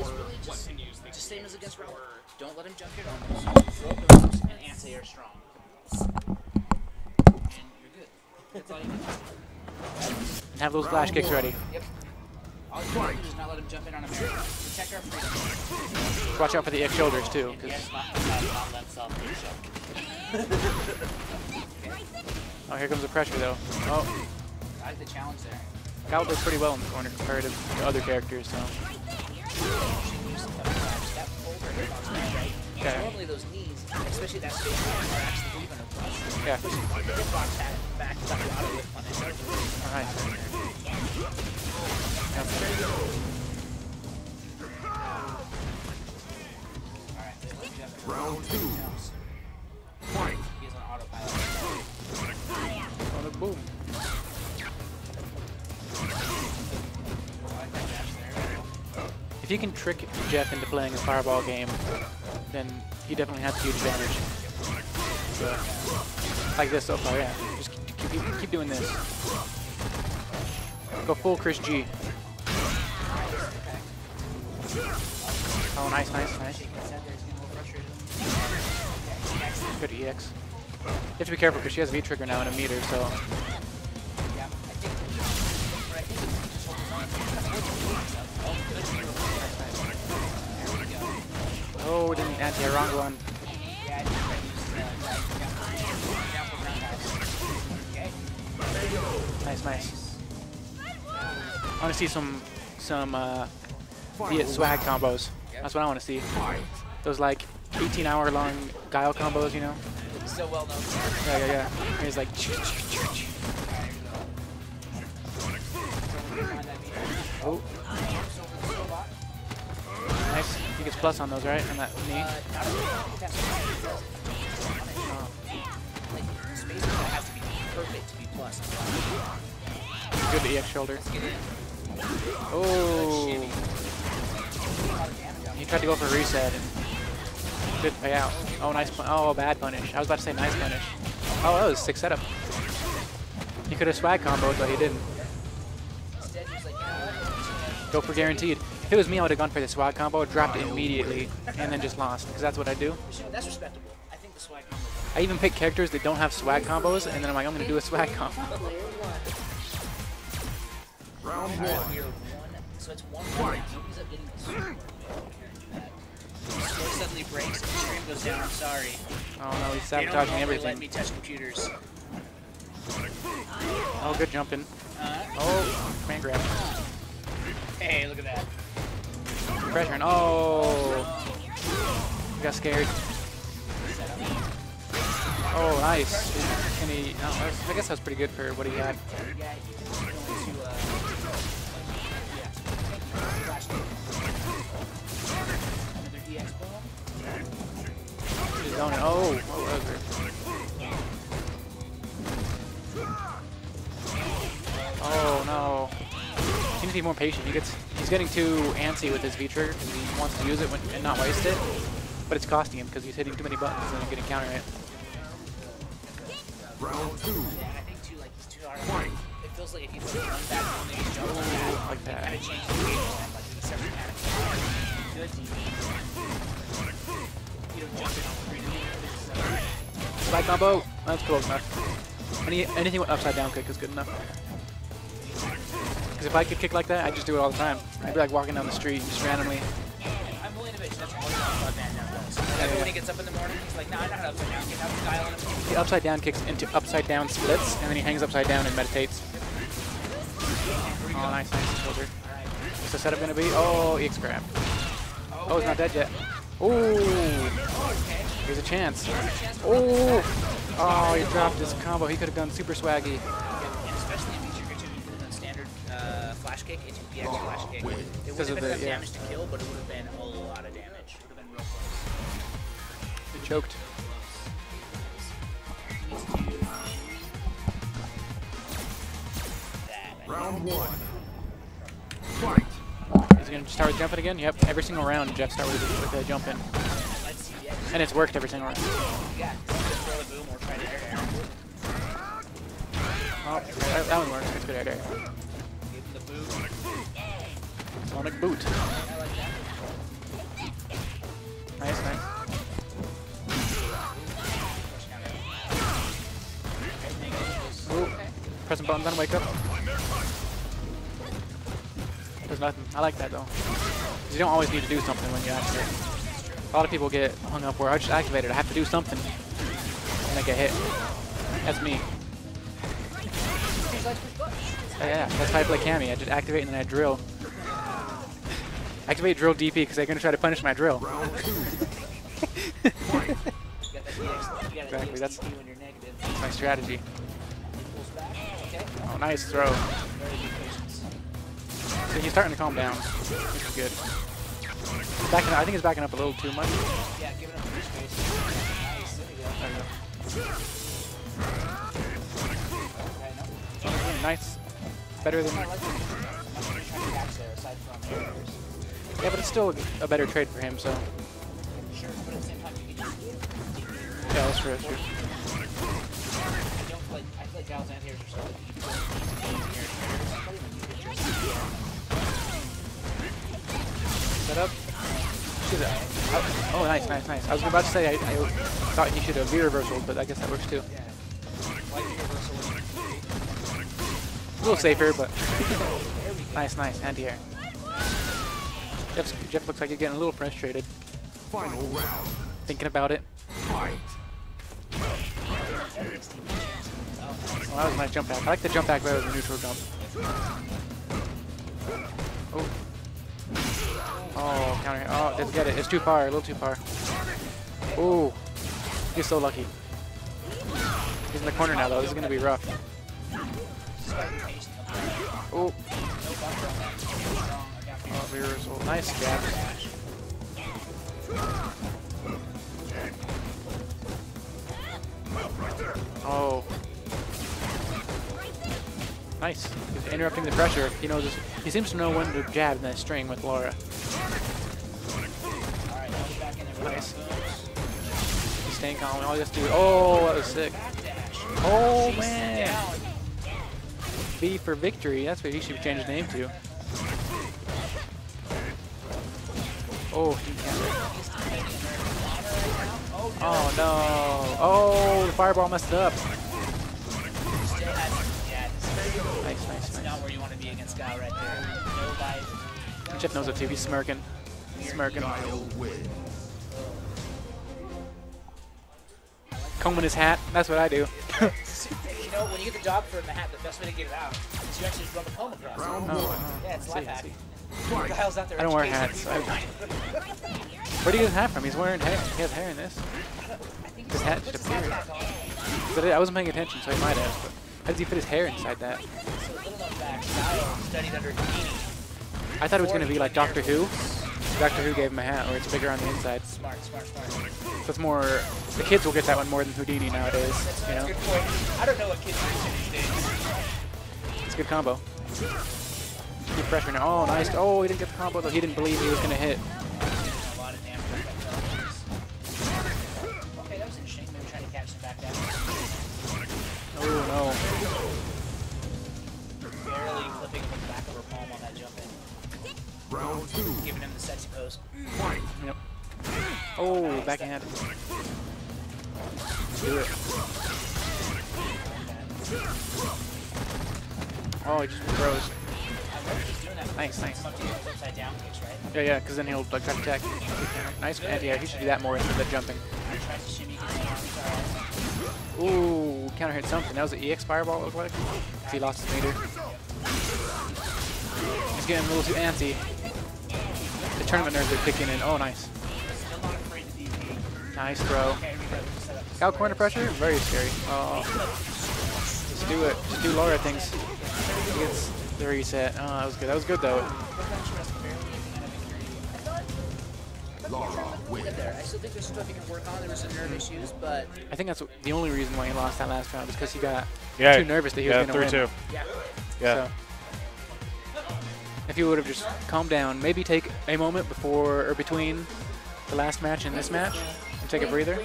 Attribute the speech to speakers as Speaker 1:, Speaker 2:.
Speaker 1: is really just,
Speaker 2: can
Speaker 1: just same as against Raul. Don't let him jump your normals. Throw booms and anti-air strong. And you're good. That's all you need.
Speaker 3: And have those flash kicks ready.
Speaker 1: Yep. All you have to do is not let him jump in on America. Protect our freedom.
Speaker 3: Watch out for the X shoulders too.
Speaker 4: Yes, not, not, not let self get
Speaker 3: oh, here comes the pressure though. Oh,
Speaker 1: I like the challenge there.
Speaker 3: Gal does pretty well in the corner compared to the other characters. So
Speaker 1: Step over hitbox back, right?
Speaker 3: Okay.
Speaker 1: Normally those knees, especially that space are actually even a plus.
Speaker 3: yeah.
Speaker 1: Hitbox back, back,
Speaker 3: If you can trick Jeff into playing a fireball game, then he definitely has huge advantage. Like this so far, yeah. Just keep, keep, keep doing this. Go full Chris G. Oh, nice, nice, nice. Good EX. You have to be careful because she has V-trigger now in a meter, so
Speaker 1: Oh,
Speaker 3: didn't anti wrong one.
Speaker 1: Yeah, I think I used, down for ground guys. Okay.
Speaker 3: Nice, nice. I want to see some some uh, Viet swag combos. That's what I want to see. Those like 18 hour long guile combos, you know?
Speaker 1: So well known.
Speaker 3: Yeah, yeah, yeah. He's like. choo, choo, choo, choo. Oh, nice. He gets plus on those, right? On that knee. Good EX shoulder. Oh. He tried to go for reset and didn't pay out. Oh, nice. Oh, bad punish. I was about to say nice punish. Oh, that was sick setup. He could have swag comboed, but he didn't. Go for guaranteed. If it was me, I would have gone for the swag combo, dropped it immediately, and then just lost. Because that's what I do.
Speaker 1: That's respectable. I think the swag combo.
Speaker 3: I even pick characters that don't have swag combos, and then I'm like, I'm going to do a swag combo.
Speaker 2: Round one.
Speaker 1: we. So it's one point. Nobody's up getting the suddenly breaks and the stream goes down. I'm sorry.
Speaker 3: Oh no, he's
Speaker 1: They don't
Speaker 3: sabotaging
Speaker 1: normally let me touch computers.
Speaker 3: Oh, good jumping.
Speaker 1: Uh,
Speaker 3: Oh, man grab.
Speaker 1: Hey, look at that.
Speaker 3: Pressuring. Oh, got scared. Oh, nice. Can he? Oh, that's- I guess that was pretty good for what he had. Oh, oh, that. Be more patient. He gets he's getting too antsy with his V trigger because he wants to use it when, and not waste it. But it's costing him because he's hitting too many buttons and then getting counter hit.
Speaker 2: Round two.
Speaker 1: Yeah, and I think too, like he's too hard. on it. It feels like if you put one back on the jump on
Speaker 3: Like that.
Speaker 1: kind of changes the game plan, like in separate panic. Good DB. You don't jump in on the green.
Speaker 3: Slide combo. That's close enough. Any anything with upside down kick is good enough. Because if I could kick like that, I'd just do it all the time. I'd be like walking down the street just randomly.
Speaker 1: I'm willing to bet that's talking about Damme does. Whenever when he gets up in the morning, he's like, nah, I upside down kick. Have a style on him.
Speaker 3: He upside down kicks into upside down splits, and then he hangs upside down and meditates. Oh, nice, nice shoulder. What's the setup gonna be? Oh, EX grab. Oh, he's not dead yet. Oh, here's a chance. Oh, oh, he dropped his combo. He could have done super swaggy.
Speaker 1: Uh, flash kick into EX flash kick. It
Speaker 3: Because
Speaker 1: would have
Speaker 3: of
Speaker 1: been
Speaker 3: the-
Speaker 1: enough
Speaker 3: yeah.
Speaker 1: damage to kill, but it would have been a lot of damage. It would have been real close.
Speaker 3: He choked.
Speaker 1: Needs that.
Speaker 2: Round one. Fight.
Speaker 3: Is he gonna start with jumping again? Yep. Every single round, Jeff start with with a jump in,
Speaker 1: Let's see. Yeah,
Speaker 3: and it's worked every single round.
Speaker 1: yeah. Throw the boom or try to air air.
Speaker 3: Oh, that, that one works. That's good air air.
Speaker 1: Give him the boom.
Speaker 3: Sonic boom.
Speaker 1: I like that.
Speaker 3: Nice, nice. Ooh. Pressing buttons on wake up. Does nothing. I like that though. You don't always need to do something when you activate. A lot of people get hung up where I just activated. I have to do something, and I get hit. That's me. Yeah, yeah, that's how I play Cammy. I just activate and then I drill. Activate drill DP because they're gonna try to punish my drill. Exactly, that's- my strategy. Oh, nice throw. So he's starting to calm down, which is good. He's Backing, I think he's backing up a little too much.
Speaker 1: Yeah, giving free space. Nice. There go.
Speaker 3: Nice. Better than.
Speaker 1: I like it. I'm not really trying to catch there aside from errors.
Speaker 3: Yeah, but it's still a better trade for him. So
Speaker 1: Sure, but at the same time, you can just.
Speaker 3: yeah. That's true.
Speaker 1: I don't like. I feel Giles and Harris are so like, you don't need to be here. Somebody when you get just
Speaker 3: Set up. Should have- Oh, nice, nice, nice. I was about to say I, I thought he should have V reversal, but I guess that works too.
Speaker 1: like
Speaker 3: little safer, but nice, nice. Anti-air. Jeff looks like you're getting a little frustrated,
Speaker 2: Final round.
Speaker 3: thinking about it. Oh, that was a nice jump back. I like the jump back better than neutral jump. Oh. Oh, counter. Oh, didn't get it. It's too far. A little too far. Ooh. He's so lucky. He's in the corner now, though. This is going to be rough. Oh. Oh, reversal. Nice jab. Oh. Nice. He's interrupting the pressure. He knows. His, he seems to know when to jab in that string with Laura.
Speaker 1: We're.
Speaker 3: Nice. He's staying calm. All he has to do. Oh, that was sick. Oh man. V for victory. That's what he should change his name to. Oh, he can't. Oh no. Oh, the fireball messed up.
Speaker 1: Still has, yeah, this is very
Speaker 3: Nice, nice,
Speaker 1: not where you want to be against Guy right there. No.
Speaker 3: Jeff knows it too. He's smirking. Smirking. Combing his hat. That's what I do.
Speaker 1: you know, when you get the job for the hat, the best way to get it out is you actually just run the comb across. it.
Speaker 2: Round
Speaker 3: Oh,
Speaker 2: one.
Speaker 1: Yeah, it's life hack.
Speaker 3: see.
Speaker 2: Fight.
Speaker 1: Kyle's out there
Speaker 3: I don't wear hats.
Speaker 1: people.
Speaker 3: I- Where do you get his hat from? He's wearing hair. He has hair in this. His hat
Speaker 1: puts
Speaker 3: just appeared. But I wasn't paying attention, so he might have. But how does he fit his hair inside that?
Speaker 1: So little known fact, Guy studied under Houdini.
Speaker 3: I thought it was going to be like Doctor Who. Doctor Who gave him a hat where it's bigger on the inside.
Speaker 1: Smart, smart, smart.
Speaker 3: So it's more, the kids will get that one more than Houdini nowadays, you know?
Speaker 1: good point. I don't know what kids are into these days.
Speaker 3: It's a good combo. Keep pressure now. Oh, nice. Oh, he didn't get the combo though. He didn't believe he was going to hit.
Speaker 1: A lot of damage. Okay, that was interesting. Maybe trying to catch him back down.
Speaker 3: Oh,
Speaker 1: Barely flipping him with the back of her palm on that jump in.
Speaker 2: Round two.
Speaker 1: Giving him the sexy pose.
Speaker 2: Fight.
Speaker 3: Yep. Oh, backhand. Do it. Oh, he just throws. Nice, nice. Yeah, yeah, because then he'll like attack. Nice. And yeah, he should do that more instead of jumping. Ooh, counter hit something. That was an EX fireball, it looked like. he lost his meter. He's getting a little too antsy. The tournament nerves are kicking in. Oh, nice. Nice throw.
Speaker 1: Okay, reload. Just set up.
Speaker 3: Out corner pressure? Very scary. Oh. Just do it. Just do Laura things. He gets the reset. Oh, uh, that was good. That was good, though.
Speaker 2: Laura win.
Speaker 1: There. I still think there's stuff you can work on. There were some nerve issues, but
Speaker 3: I think that's the only reason why he lost that last round, is because he got
Speaker 5: Yeah.
Speaker 3: too nervous that he
Speaker 5: yeah,
Speaker 3: was going to win.
Speaker 5: 3-2.
Speaker 1: yeah.
Speaker 5: Yeah.
Speaker 3: So, if he would have just calmed down, maybe take a moment before or between the last match and this match, and take a breather,